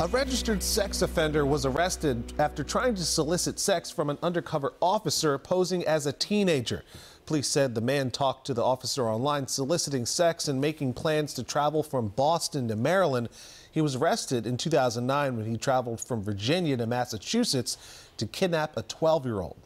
A registered sex offender was arrested after trying to solicit sex from an undercover officer posing as a teenager. Police said the man talked to the officer online soliciting sex and making plans to travel from Boston to Maryland. He was arrested in 2009 when he traveled from Virginia to Massachusetts to kidnap a 12 year old.